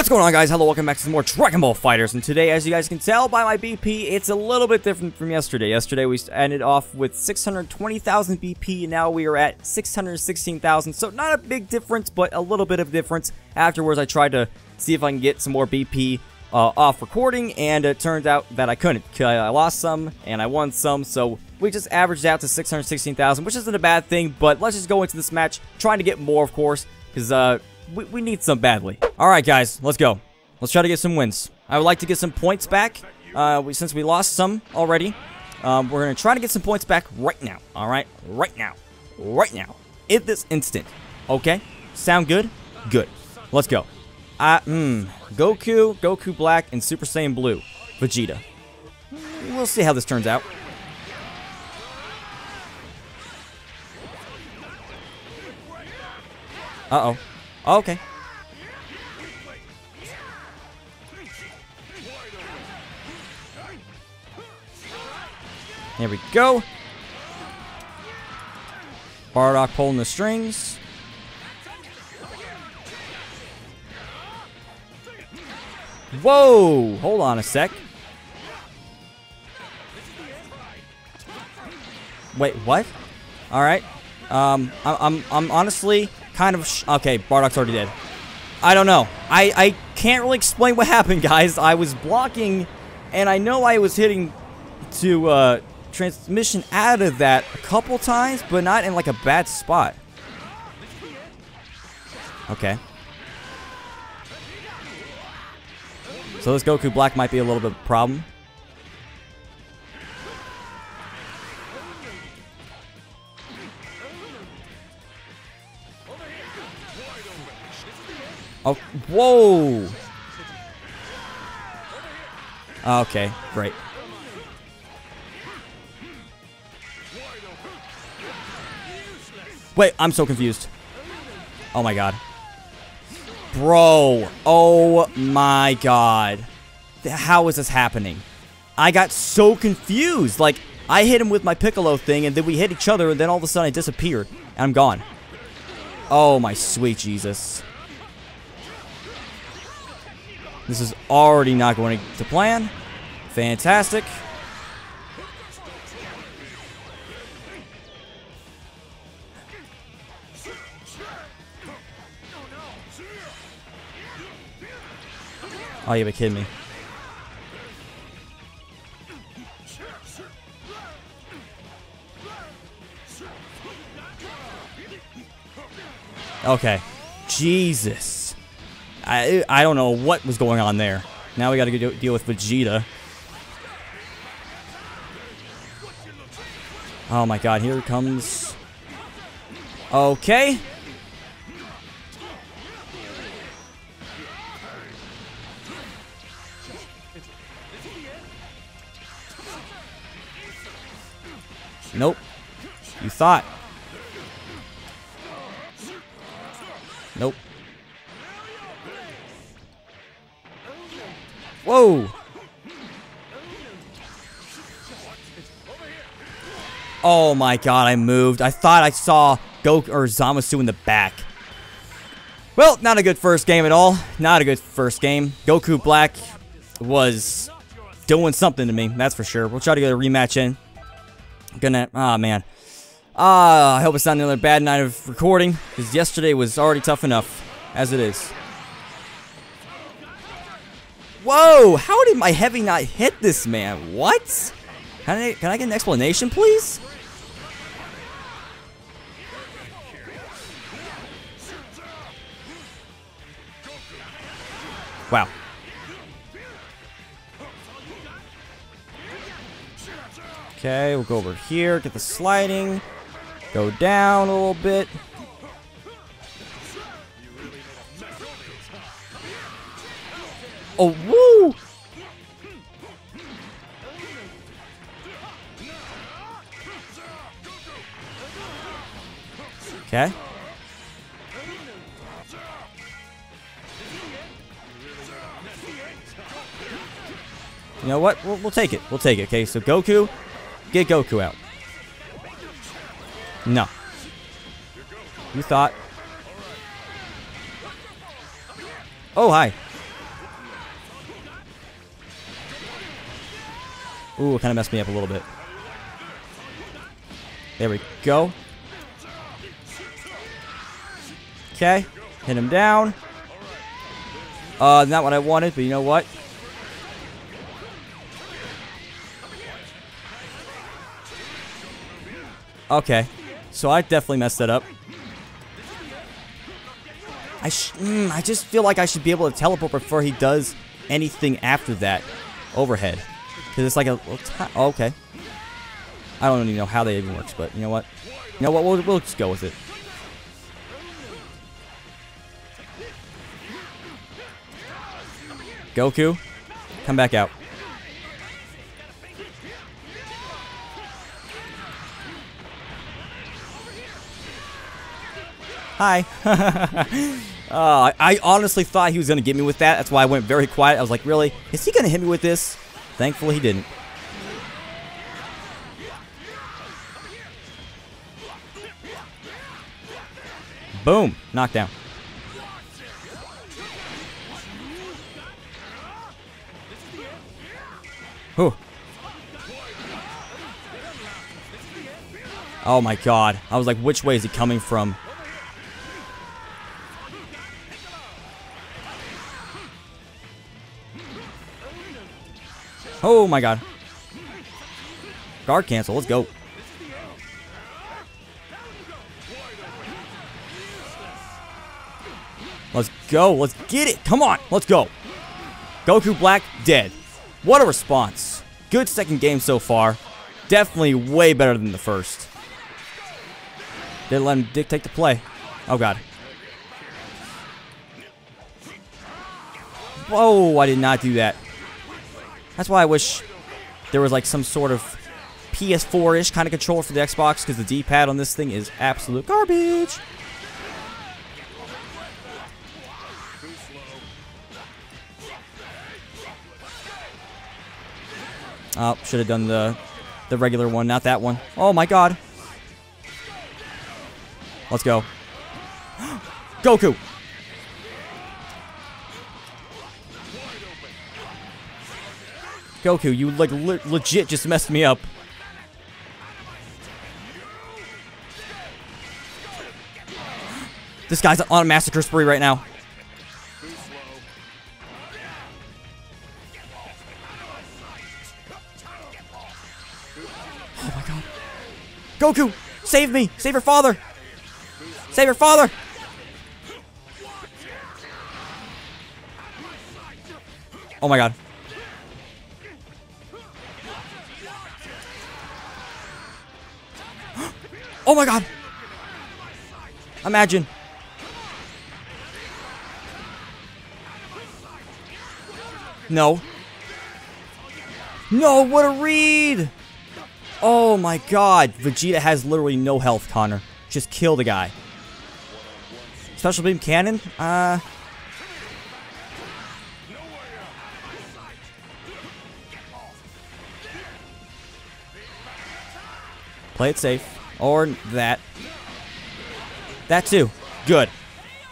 What's going on guys? Hello, welcome back to some more Dragon Ball FighterZ, and today, as you guys can tell by my BP, it's a little bit different from yesterday. Yesterday we ended off with 620,000 BP, and now we are at 616,000, so not a big difference, but a little bit of difference. Afterwards, I tried to see if I can get some more BP uh, off recording, and it turned out that I couldn't. I lost some, and I won some, so we just averaged out to 616,000, which isn't a bad thing, but let's just go into this match, trying to get more, of course, because, uh, we, we need some badly. Alright, guys, let's go. Let's try to get some wins. I would like to get some points back, uh, we, since we lost some already. Um, we're going to try to get some points back right now, alright? Right now. Right now. In this instant. Okay? Sound good? Good. Let's go. Uh, hmm. Goku, Goku Black, and Super Saiyan Blue. Vegeta. We'll see how this turns out. Uh-oh. Okay. There we go. Bardock pulling the strings. Whoa! Hold on a sec. Wait, what? All right. Um, I I'm, I'm honestly kind of... okay, Bardock's already dead. I don't know. I, I can't really explain what happened, guys. I was blocking, and I know I was hitting to uh, transmission out of that a couple times, but not in like a bad spot. Okay. So this Goku Black might be a little bit of a problem. Oh, whoa! Oh, okay, great. Wait, I'm so confused. Oh my god. Bro. Oh my god. How is this happening? I got so confused. Like, I hit him with my Piccolo thing, and then we hit each other, and then all of a sudden I disappeared. And I'm gone. Oh my sweet Jesus. This is already not going to plan. Fantastic. Oh, you be kidding me. Okay. Jesus. I I don't know what was going on there. Now we got to deal with Vegeta. Oh my god, here comes... Okay. Nope. You thought. Oh my god, I moved. I thought I saw Goku or Zamasu in the back. Well, not a good first game at all. Not a good first game. Goku Black was doing something to me, that's for sure. We'll try to get a rematch in. Gonna, ah, oh, man. Ah, I hope it's not another bad night of recording, because yesterday was already tough enough, as it is. Whoa! How did my heavy not hit this man? What? Can I, can I get an explanation, please? Wow. Okay, we'll go over here, get the sliding, go down a little bit. Oh, woo! Okay. You know what? We'll, we'll take it. We'll take it. Okay, so Goku Get Goku out. No. You thought. Oh, hi. Ooh, kind of messed me up a little bit. There we go. Okay. Hit him down. Uh, not what I wanted, but you know what? Okay. So I definitely messed that up. I mm, I just feel like I should be able to teleport before he does anything after that overhead. Because it's like a oh, okay. I don't even know how that even works, but you know what? You know what? We'll, we'll just go with it. Goku, come back out. Hi. uh, I honestly thought he was going to get me with that. That's why I went very quiet. I was like, really? Is he going to hit me with this? Thankfully, he didn't. Boom. Knockdown. Whew. Oh my god. I was like, which way is he coming from? Oh my god. Guard cancel. Let's go. Let's go. Let's get it. Come on. Let's go. Goku Black dead. What a response. Good second game so far. Definitely way better than the first. Didn't let him dictate the play. Oh, God. Whoa, I did not do that. That's why I wish there was like some sort of PS4-ish kind of controller for the Xbox because the D-pad on this thing is absolute garbage. Oh, should have done the the regular one, not that one. Oh my god. Let's go. Goku! Goku, you like le legit just messed me up. This guy's on a massacre spree right now. Oh my god. Goku! Save me! Save your father! Save your father! Oh my god. Oh my god! Imagine. No. No, what a read! Oh my god. Vegeta has literally no health, Connor. Just kill the guy. Special beam cannon? Uh... Play it safe. Or that. That too. Good.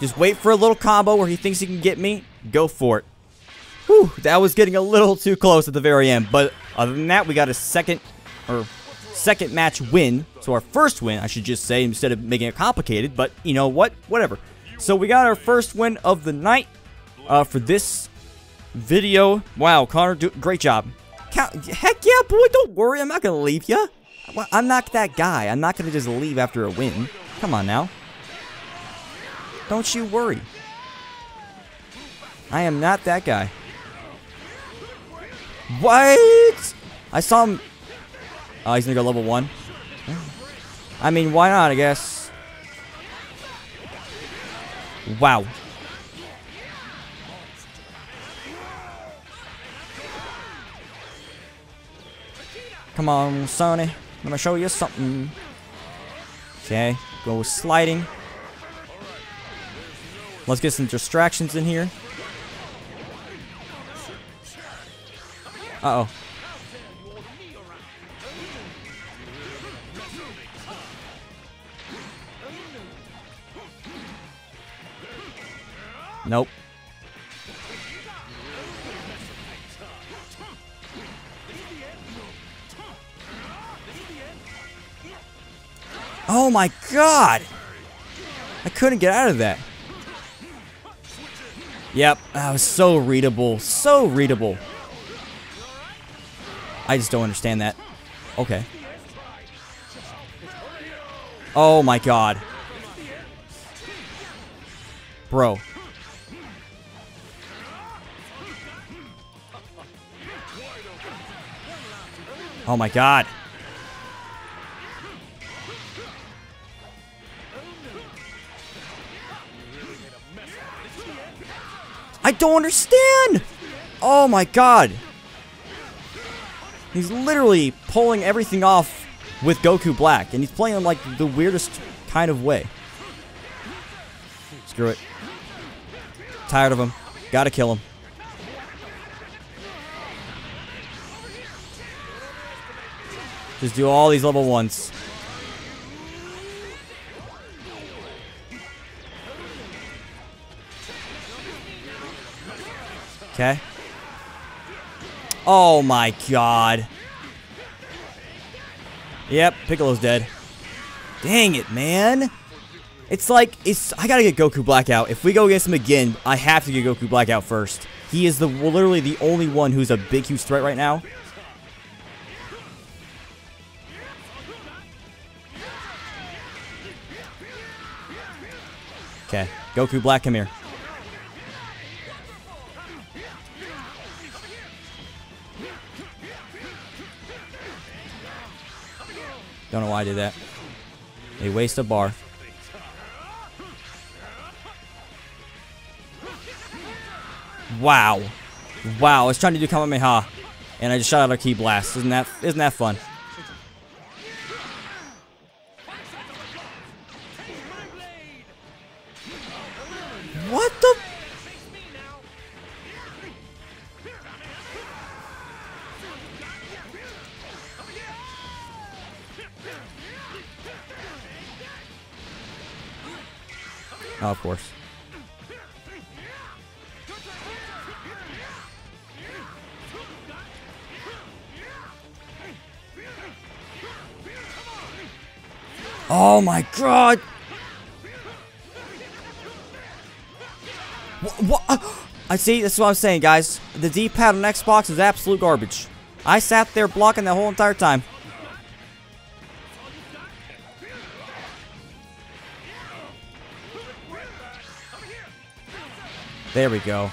Just wait for a little combo where he thinks he can get me. Go for it. Whew, that was getting a little too close at the very end. But other than that, we got a second, or second match win. So our first win, I should just say, instead of making it complicated. But you know what? Whatever. So we got our first win of the night uh, for this video. Wow, Connor, do, great job. Count, heck yeah, boy, don't worry. I'm not going to leave you. Well, I'm not that guy. I'm not going to just leave after a win. Come on now. Don't you worry. I am not that guy. What? I saw him. Oh, he's going to go level 1. I mean, why not, I guess. Wow. Come on, Sonny. I'm gonna show you something. Okay, go sliding. Let's get some distractions in here. Uh-oh. Nope. My god! I couldn't get out of that. Yep, that was so readable. So readable. I just don't understand that. Okay. Oh my god. Bro. Oh my god. I don't understand! Oh my god. He's literally pulling everything off with Goku Black, and he's playing him like the weirdest kind of way. Screw it. Tired of him. Gotta kill him. Just do all these level ones. Okay. Oh my god. Yep, Piccolo's dead. Dang it, man. It's like, it's. I gotta get Goku Black out. If we go against him again, I have to get Goku Black out first. He is the literally the only one who's a big, huge threat right now. Okay, Goku Black, come here. Don't know why I did that. They waste a bar. Wow. Wow, I was trying to do Kamehameha. And I just shot out a ki blast. Isn't that isn't that fun? Oh, of course. Oh my god! What? what? Uh, I see, this is what I'm saying, guys. The D-pad on Xbox is absolute garbage. I sat there blocking the whole entire time. There we go.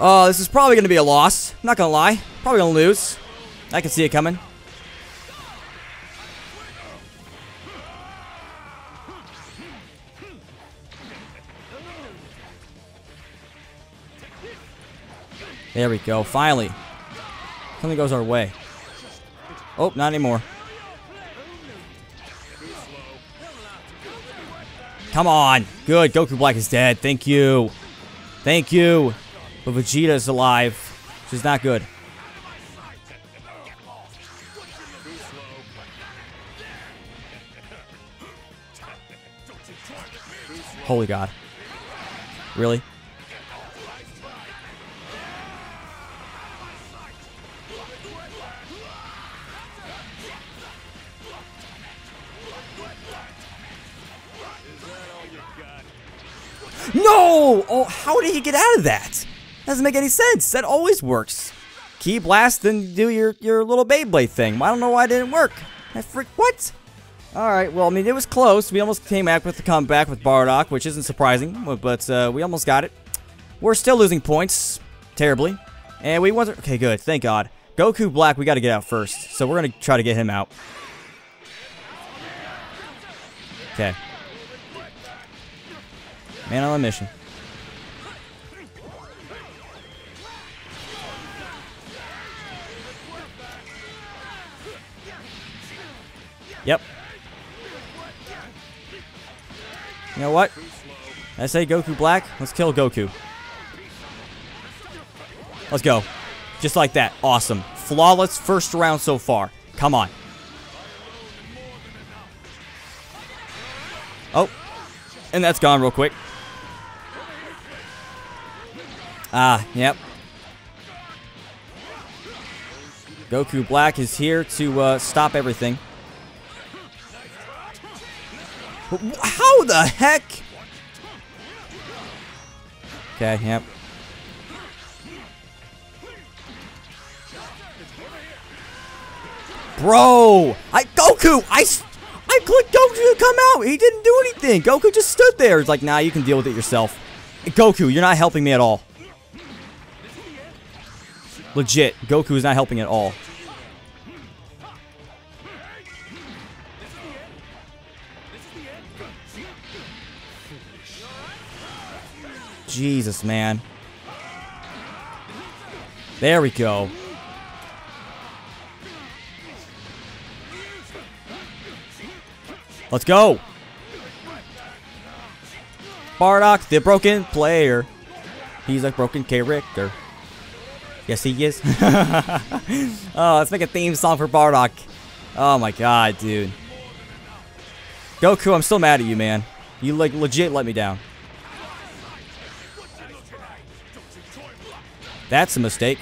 Oh, this is probably going to be a loss. Not going to lie. Probably going to lose. I can see it coming. There we go. Finally. Something goes our way. Oh, not anymore. Come on. Good. Goku Black is dead. Thank you. Thank you. But Vegeta is alive, which is not good. Holy God. Really? No! Oh, how did he get out of that? Doesn't make any sense. That always works. Ki blast, then do your, your little Beyblade thing. I don't know why it didn't work. I freak. What? Alright, well, I mean, it was close. We almost came back with the comeback with Bardock, which isn't surprising, but uh, we almost got it. We're still losing points. Terribly. And we wasn't... Okay, good. Thank God. Goku Black, we got to get out first. So we're going to try to get him out. Okay. Man on a mission. Yep. You know what? I say Goku Black. Let's kill Goku. Let's go. Just like that. Awesome. Flawless first round so far. Come on. Oh. And that's gone real quick. Ah, yep. Goku Black is here to uh, stop everything. How the heck? Okay, yep. Bro! I- Goku! I- I clicked Goku to come out! He didn't do anything! Goku just stood there! It's like, nah, you can deal with it yourself. Goku, you're not helping me at all. Legit, Goku is not helping at all. Jesus, man. There we go. Let's go. Bardock, the broken player. He's a broken character. Yes, he is. oh, let's make a theme song for Bardock. Oh my god, dude. Goku, I'm still mad at you, man. You like legit let me down. That's a mistake.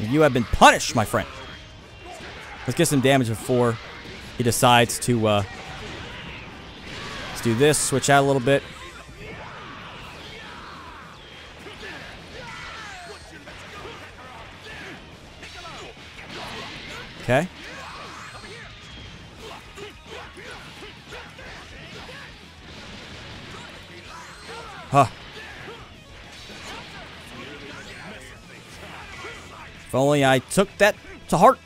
You have been punished, my friend. Let's get some damage before he decides to, uh... Let's do this, switch out a little bit. Okay. Huh. If only I took that to heart.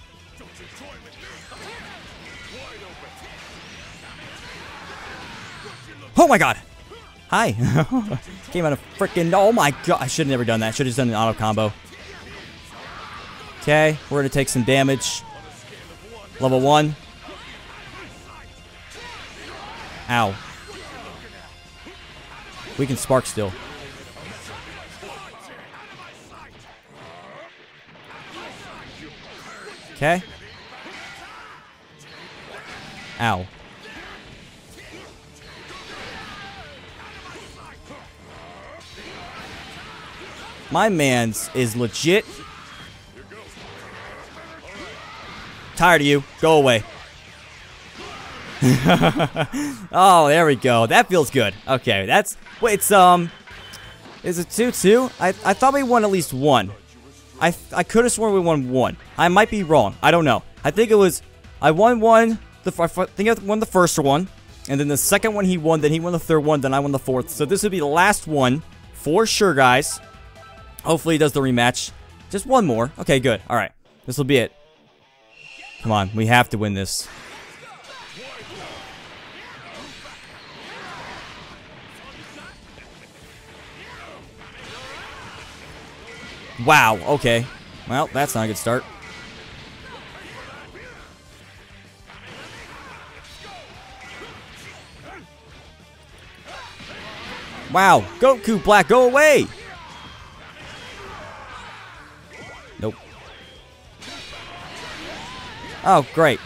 Oh my god! Hi! Came out of freaking. Oh my god! I should have never done that. Should have just done an auto combo. Okay, we're gonna take some damage. Level one. Ow. We can spark still. Okay. Ow. My man's is legit. Tired of you. Go away. oh, there we go. That feels good. Okay, that's... Wait, it's, um... Is it 2-2? I, I thought we won at least one. I, I could have sworn we won one. I might be wrong. I don't know. I think it was... I won one... The, I think I won the first one. And then the second one he won. Then he won the third one. Then I won the fourth. So this would be the last one. For sure, guys. Hopefully he does the rematch. Just one more. Okay, good. Alright. This will be it. Come on. We have to win this. Wow, okay. Well, that's not a good start. Wow, Goku Black, go away! Oh, great.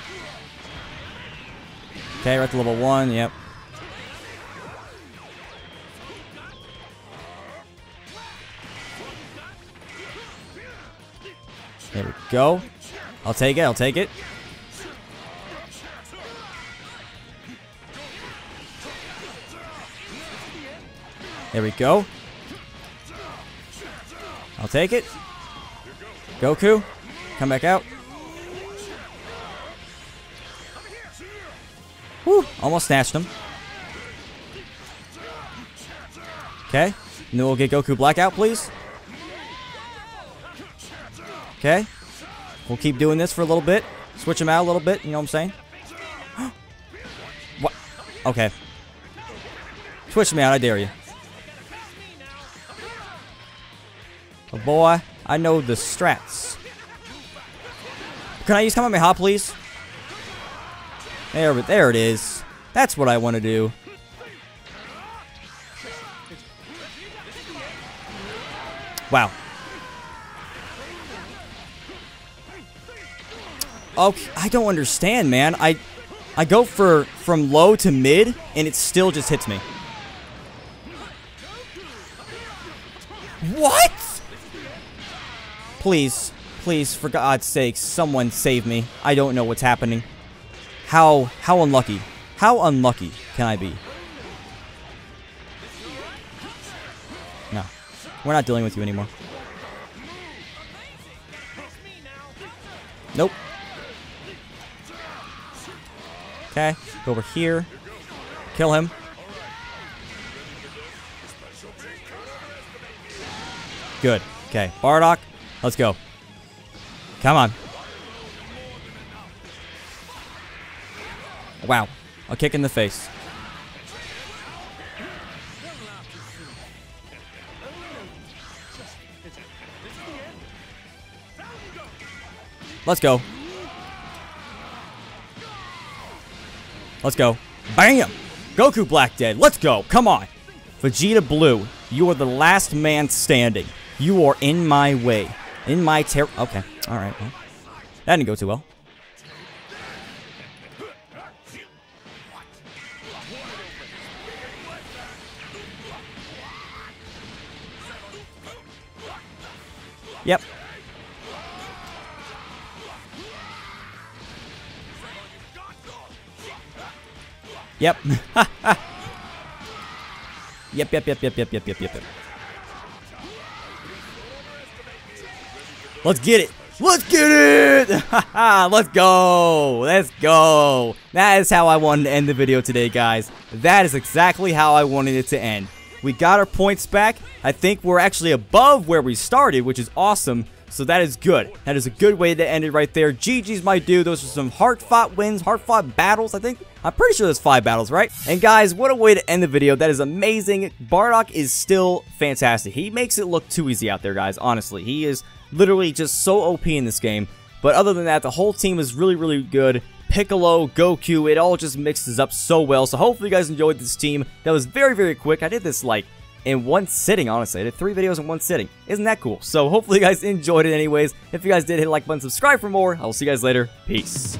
Okay, right to level 1, yep. There we go. I'll take it, I'll take it. There we go. I'll take it. Goku, come back out. Whew, almost snatched him. Okay, and then we'll get Goku Black out, please. Okay. We'll keep doing this for a little bit. Switch him out a little bit, you know what I'm saying? what? Okay. Switch me out, I dare you. Oh boy, I know the strats. Can I use Kamehameha, please? There, but there it is. That's what I want to do. Wow. Okay, I don't understand, man. I I go for from low to mid, and it still just hits me. What? Please, please, for God's sake, someone save me. I don't know what's happening. How how unlucky. How unlucky can I be? No. We're not dealing with you anymore. Nope. Okay, go over here. Kill him. Good. Okay, Bardock, let's go. Come on. Wow. A kick in the face. Let's go. Let's go. Bam! Goku Black Dead. Let's go. Come on. Vegeta Blue, you are the last man standing. You are in my way. In my ter- Okay. Alright. Well, that didn't go too well. Yep. Yep. yep, yep, yep, yep, yep, yep, yep, yep, yep. Let's get it. Let's get it! Let's go! Let's go! That is how I wanted to end the video today, guys. That is exactly how I wanted it to end. We got our points back. I think we're actually above where we started, which is awesome. So that is good. That is a good way to end it right there. GG's, my dude. Those are some hard-fought wins, hard-fought battles, I think. I'm pretty sure there's five battles, right? And guys, what a way to end the video. That is amazing. Bardock is still fantastic. He makes it look too easy out there, guys, honestly. He is literally just so OP in this game. But other than that, the whole team is really, really good. Piccolo, Goku, it all just mixes up so well. So hopefully you guys enjoyed this team. That was very, very quick. I did this like in one sitting, honestly. I did three videos in one sitting. Isn't that cool? So hopefully you guys enjoyed it anyways. If you guys did, hit like button, subscribe for more. I will see you guys later. Peace.